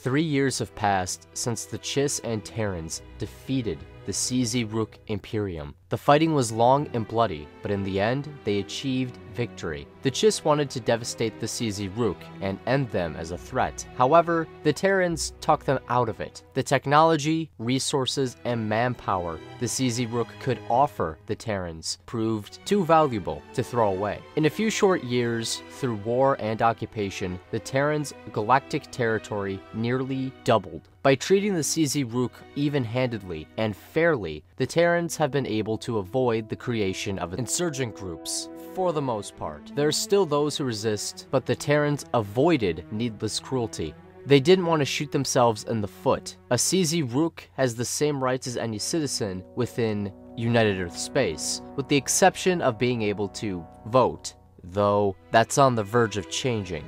Three years have passed since the Chiss and Terrans defeated the Rook Imperium. The fighting was long and bloody, but in the end, they achieved victory. The Chiss wanted to devastate the Rook and end them as a threat. However, the Terrans talked them out of it. The technology, resources, and manpower the Rook could offer the Terrans proved too valuable to throw away. In a few short years, through war and occupation, the Terrans' galactic territory nearly doubled. By treating the Rook even-handedly and fairly, the Terrans have been able to avoid the creation of insurgent groups, for the most part. There are still those who resist, but the Terrans avoided needless cruelty. They didn't want to shoot themselves in the foot. A Ssi-Ruuk has the same rights as any citizen within United Earth space, with the exception of being able to vote, though that's on the verge of changing.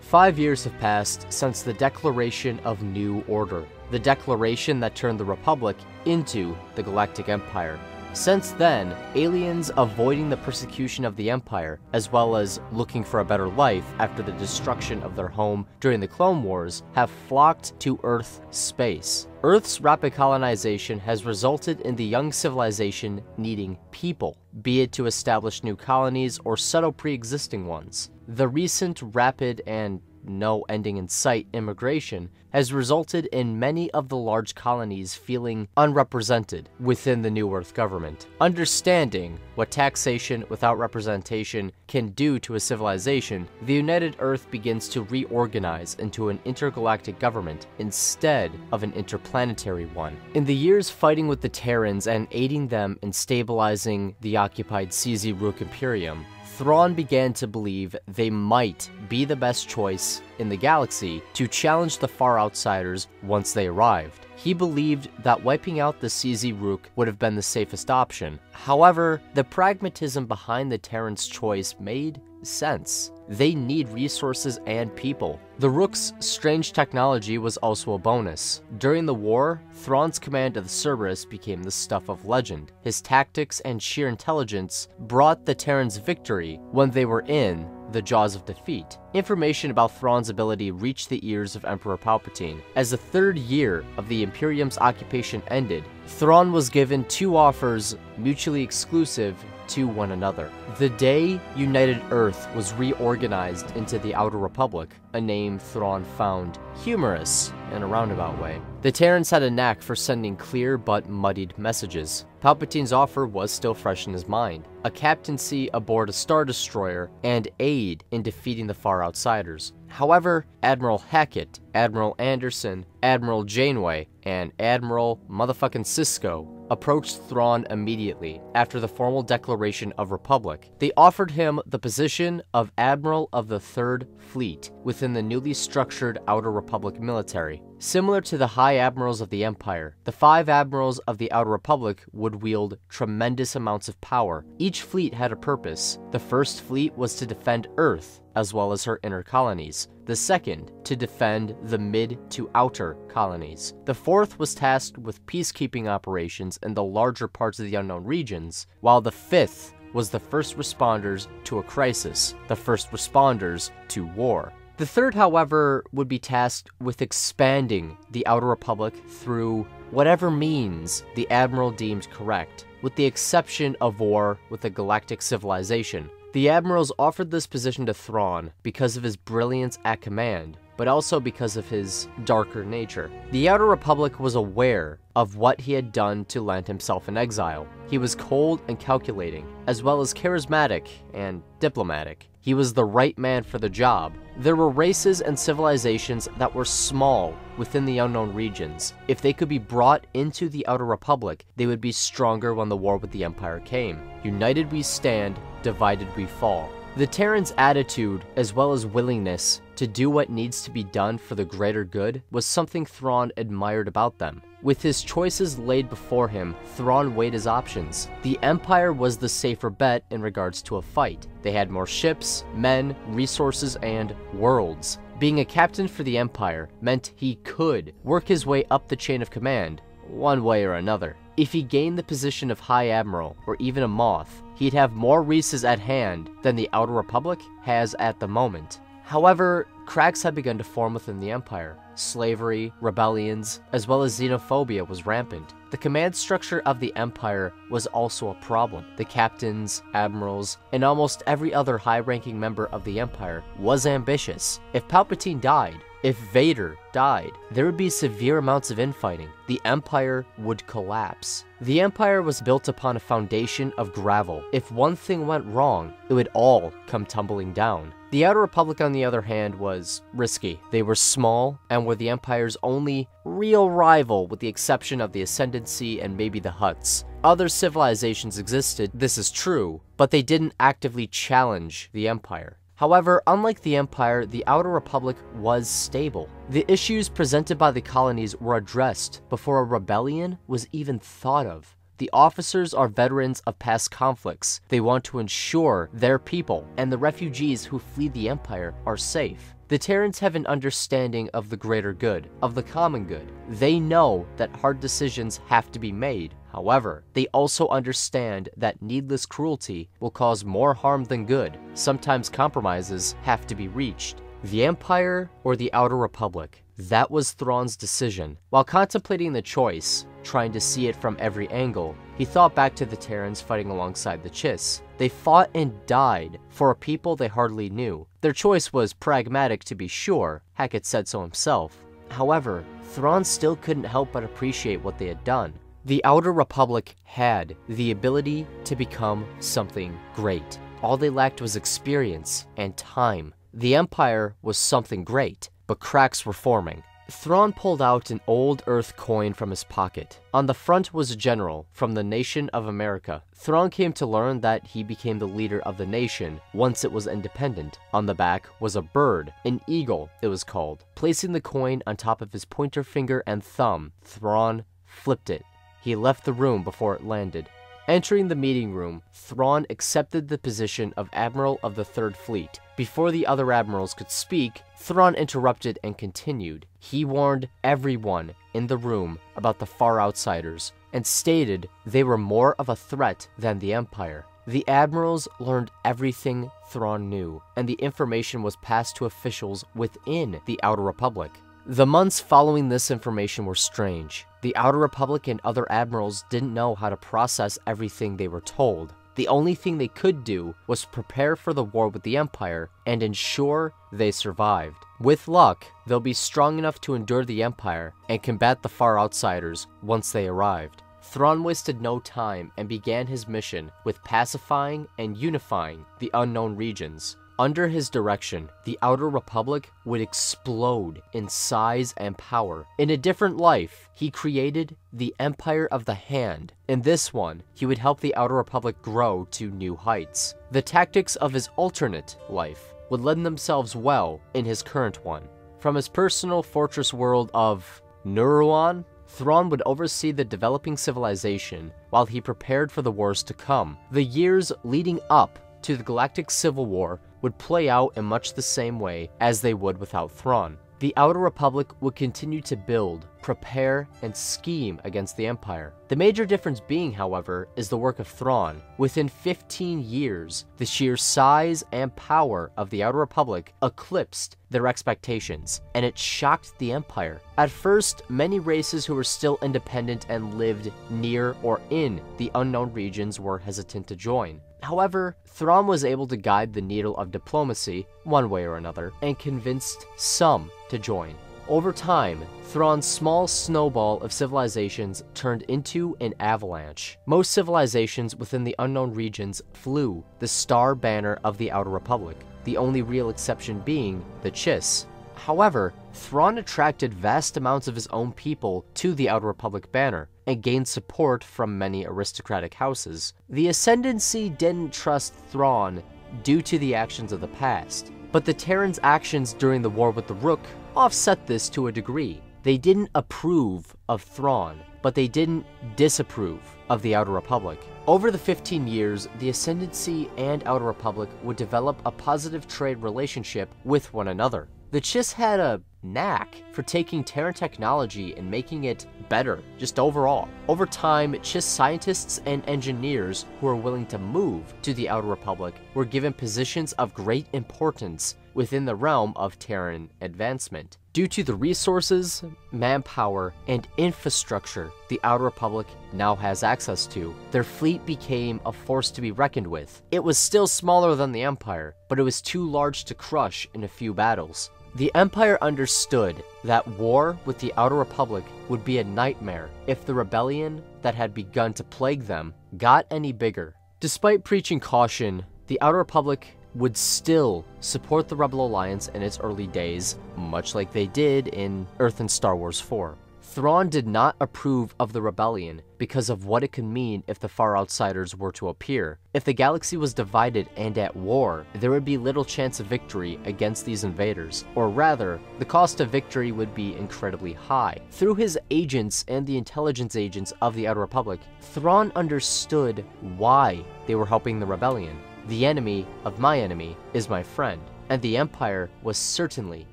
Five years have passed since the Declaration of New Order, the declaration that turned the Republic into the Galactic Empire. Since then, aliens avoiding the persecution of the Empire, as well as looking for a better life after the destruction of their home during the Clone Wars, have flocked to Earth space. Earth's rapid colonization has resulted in the young civilization needing people, be it to establish new colonies or settle pre existing ones. The recent rapid and no ending in sight immigration has resulted in many of the large colonies feeling unrepresented within the New Earth government. Understanding what taxation without representation can do to a civilization, the United Earth begins to reorganize into an intergalactic government instead of an interplanetary one. In the years fighting with the Terrans and aiding them in stabilizing the occupied Ssi-Ruuk Imperium, Thrawn began to believe they might be the best choice in the galaxy to challenge the Far Outsiders once they arrived. He believed that wiping out the Ssi-Ruuk would have been the safest option. However, the pragmatism behind the Terrans' choice made sense. They need resources and people. The Rook's strange technology was also a bonus. During the war, Thrawn's command of the Cerberus became the stuff of legend. His tactics and sheer intelligence brought the Terrans victory when they were in the jaws of defeat. Information about Thrawn's ability reached the ears of Emperor Palpatine. As the third year of the Imperium's occupation ended, Thrawn was given two offers mutually exclusive to one another. The day United Earth was reorganized into the Outer Republic, a name Thrawn found humorous in a roundabout way. The Terrans had a knack for sending clear but muddied messages. Palpatine's offer was still fresh in his mind a captaincy aboard a Star Destroyer and aid in defeating the Far Outsiders. However, Admiral Hackett, Admiral Anderson, Admiral Janeway, and Admiral motherfucking Sisko approached Thrawn immediately after the formal declaration of Republic. They offered him the position of Admiral of the Third Fleet within the newly structured Outer Republic military. Similar to the High Admirals of the Empire, the five Admirals of the Outer Republic would wield tremendous amounts of power. Each fleet had a purpose. The first fleet was to defend Earth, as well as her inner colonies. The second, to defend the mid to outer colonies. The fourth was tasked with peacekeeping operations in the larger parts of the unknown regions, while the fifth was the first responders to a crisis, the first responders to war. The third, however, would be tasked with expanding the Outer Republic through whatever means the Admiral deemed correct, with the exception of war with a galactic civilization. The Admirals offered this position to Thrawn because of his brilliance at command, but also because of his darker nature. The Outer Republic was aware of what he had done to land himself in exile. He was cold and calculating, as well as charismatic and diplomatic. He was the right man for the job. There were races and civilizations that were small within the unknown regions. If they could be brought into the Outer Republic, they would be stronger when the war with the Empire came. United we stand, divided we fall. The Terran's attitude, as well as willingness to do what needs to be done for the greater good, was something Thrawn admired about them. With his choices laid before him, Thrawn weighed his options. The Empire was the safer bet in regards to a fight. They had more ships, men, resources, and worlds. Being a captain for the Empire meant he could work his way up the chain of command, one way or another. If he gained the position of High Admiral, or even a Moff, he'd have more Reeses at hand than the Outer Republic has at the moment. However, cracks had begun to form within the empire. Slavery, rebellions, as well as xenophobia was rampant. The command structure of the empire was also a problem. The captains, admirals, and almost every other high-ranking member of the empire was ambitious. If Palpatine died, if Vader died, there would be severe amounts of infighting. The Empire would collapse. The Empire was built upon a foundation of gravel. If one thing went wrong, it would all come tumbling down. The Outer Republic, on the other hand, was risky. They were small and were the Empire's only real rival, with the exception of the Ascendancy and maybe the Hutts. Other civilizations existed, this is true, but they didn't actively challenge the Empire. However, unlike the Empire, the Outer Republic was stable. The issues presented by the colonies were addressed before a rebellion was even thought of. The officers are veterans of past conflicts. They want to ensure their people and the refugees who flee the Empire are safe. The Terrans have an understanding of the greater good, of the common good. They know that hard decisions have to be made. However, they also understand that needless cruelty will cause more harm than good. Sometimes compromises have to be reached. The Empire or the Outer Republic? That was Thrawn's decision. While contemplating the choice, trying to see it from every angle, he thought back to the Terrans fighting alongside the Chiss. They fought and died for a people they hardly knew. Their choice was pragmatic to be sure, Hackett said so himself. However, Thrawn still couldn't help but appreciate what they had done. The Outer Republic had the ability to become something great. All they lacked was experience and time. The Empire was something great, but cracks were forming. Thrawn pulled out an old Earth coin from his pocket. On the front was a general from the nation of America. Thrawn came to learn that he became the leader of the nation once it was independent. On the back was a bird, an eagle it was called. Placing the coin on top of his pointer finger and thumb, Thrawn flipped it. He left the room before it landed. Entering the meeting room, Thrawn accepted the position of Admiral of the Third Fleet. Before the other admirals could speak, Thrawn interrupted and continued. He warned everyone in the room about the far outsiders and stated they were more of a threat than the Empire. The admirals learned everything Thrawn knew, and the information was passed to officials within the Outer Republic. The months following this information were strange. The Outer Republic and other admirals didn't know how to process everything they were told. The only thing they could do was prepare for the war with the Empire and ensure they survived. With luck, they'll be strong enough to endure the Empire and combat the far outsiders once they arrived. Thrawn wasted no time and began his mission with pacifying and unifying the unknown regions. Under his direction, the Outer Republic would explode in size and power. In a different life, he created the Empire of the Hand. In this one, he would help the Outer Republic grow to new heights. The tactics of his alternate life would lend themselves well in his current one. From his personal fortress world of Nirauan, Thrawn would oversee the developing civilization while he prepared for the wars to come. The years leading up to the Galactic Civil War would play out in much the same way as they would without Thrawn. The Outer Republic would continue to build, prepare, and scheme against the Empire. The major difference being, however, is the work of Thrawn. Within 15 years, the sheer size and power of the Outer Republic eclipsed their expectations, and it shocked the Empire. At first, many races who were still independent and lived near or in the unknown regions were hesitant to join. However, Thrawn was able to guide the needle of diplomacy, one way or another, and convinced some to join. Over time, Thrawn's small snowball of civilizations turned into an avalanche. Most civilizations within the unknown regions flew the star banner of the Outer Republic, the only real exception being the Chiss. However, Thrawn attracted vast amounts of his own people to the Outer Republic banner, and gained support from many aristocratic houses. The Ascendancy didn't trust Thrawn due to the actions of the past, but the Terrans' actions during the war with the Rook offset this to a degree. They didn't approve of Thrawn, but they didn't disapprove of the Outer Republic. Over the 15 years, the Ascendancy and Outer Republic would develop a positive trade relationship with one another. The Chiss had a knack for taking Terran technology and making it better, just overall. Over time, Chiss scientists and engineers who were willing to move to the Outer Republic were given positions of great importance within the realm of Terran advancement. Due to the resources, manpower, and infrastructure the Outer Republic now has access to, their fleet became a force to be reckoned with. It was still smaller than the Empire, but it was too large to crush in a few battles. The Empire understood that war with the Outer Republic would be a nightmare if the rebellion that had begun to plague them got any bigger. Despite preaching caution, the Outer Republic would still support the Rebel Alliance in its early days, much like they did in Earth in Star Wars 4. Thrawn did not approve of the rebellion because of what it could mean if the far outsiders were to appear. If the galaxy was divided and at war, there would be little chance of victory against these invaders, or rather, the cost of victory would be incredibly high. Through his agents and the intelligence agents of the Outer Republic, Thrawn understood why they were helping the rebellion. The enemy of my enemy is my friend, and the Empire was certainly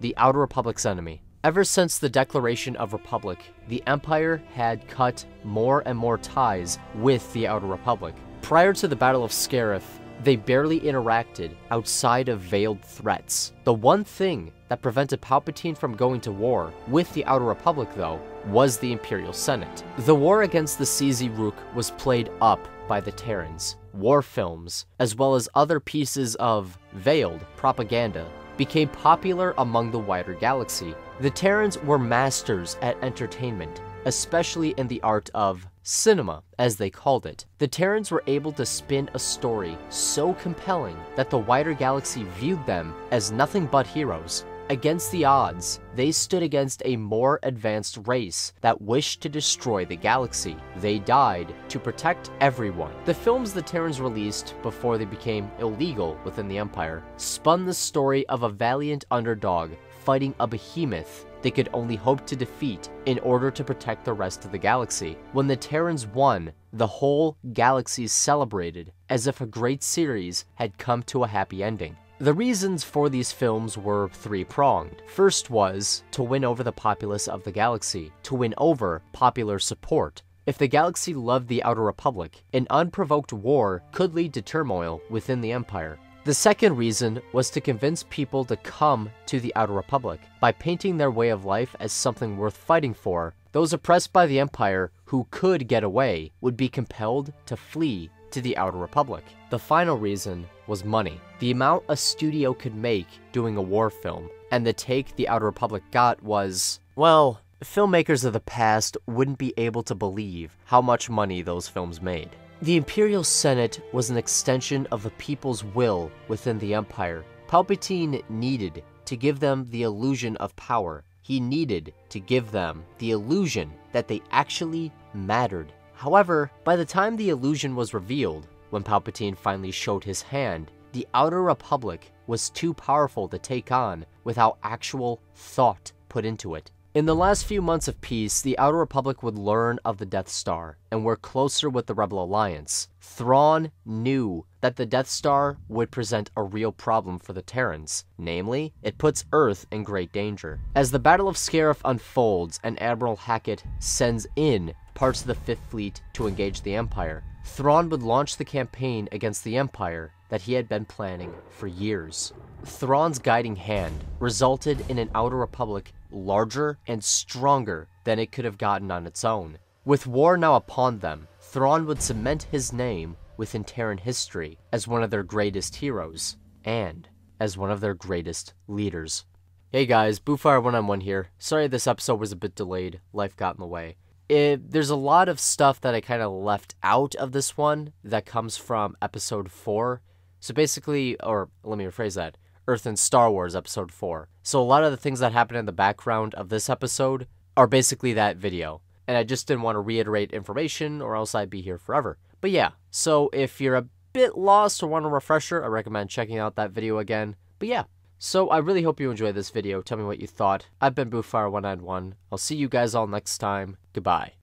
the Outer Republic's enemy. Ever since the declaration of Republic, the Empire had cut more and more ties with the Outer Republic. Prior to the Battle of Scarif, they barely interacted outside of veiled threats. The one thing that prevented Palpatine from going to war with the Outer Republic, though, was the Imperial Senate. The war against the Ssi-Ruuk was played up by the Terrans. War films, as well as other pieces of veiled propaganda, became popular among the wider galaxy. The Terrans were masters at entertainment, especially in the art of cinema, as they called it. The Terrans were able to spin a story so compelling that the wider galaxy viewed them as nothing but heroes. Against the odds, they stood against a more advanced race that wished to destroy the galaxy. They died to protect everyone. The films the Terrans released before they became illegal within the Empire spun the story of a valiant underdog fighting a behemoth they could only hope to defeat in order to protect the rest of the galaxy. When the Terrans won, the whole galaxy celebrated as if a great series had come to a happy ending. The reasons for these films were three pronged. First was to win over the populace of the galaxy, to win over popular support. If the galaxy loved the Outer Republic, an unprovoked war could lead to turmoil within the Empire. The second reason was to convince people to come to the Outer Republic. By painting their way of life as something worth fighting for, those oppressed by the Empire who could get away would be compelled to flee to the Outer Republic. The final reason was money. The amount a studio could make doing a war film, and the take the Outer Republic got was, well, filmmakers of the past wouldn't be able to believe how much money those films made. The Imperial Senate was an extension of the people's will within the Empire. Palpatine needed to give them the illusion of power. He needed to give them the illusion that they actually mattered However, by the time the illusion was revealed, when Palpatine finally showed his hand, the Outer Republic was too powerful to take on without actual thought put into it. In the last few months of peace, the Outer Republic would learn of the Death Star and work closer with the Rebel Alliance. Thrawn knew that the Death Star would present a real problem for the Terrans. Namely, it puts Earth in great danger. As the Battle of Scarif unfolds and Admiral Hackett sends in parts of the Fifth Fleet to engage the Empire, Thrawn would launch the campaign against the Empire that he had been planning for years. Thrawn's guiding hand resulted in an Outer Republic larger and stronger than it could have gotten on its own. With war now upon them, Thrawn would cement his name within Terran history as one of their greatest heroes, and as one of their greatest leaders. Hey guys, Boofire191 here. Sorry this episode was a bit delayed, life got in the way it, there's a lot of stuff that I kind of left out of this one that comes from episode 4. So basically, or let me rephrase that Earth in Star Wars episode 4. So a lot of the things that happen in the background of this episode are basically that video. And I just didn't want to reiterate information or else I'd be here forever. But yeah, so if you're a bit lost or want a refresher, I recommend checking out that video again. But yeah, so I really hope you enjoyed this video. Tell me what you thought. I've been Boofire191. I'll see you guys all next time. Goodbye.